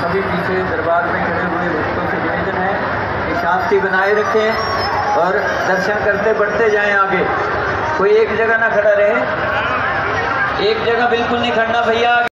सभी पीछे दरबार में खड़े हुए भक्तों से निवेदन है कि शांति बनाए रखें और दर्शन करते बढ़ते जाएँ आगे। कोई एक जगह ना खड़ा रहे। एक जगह बिल्कुल नहीं खड़ना भैया।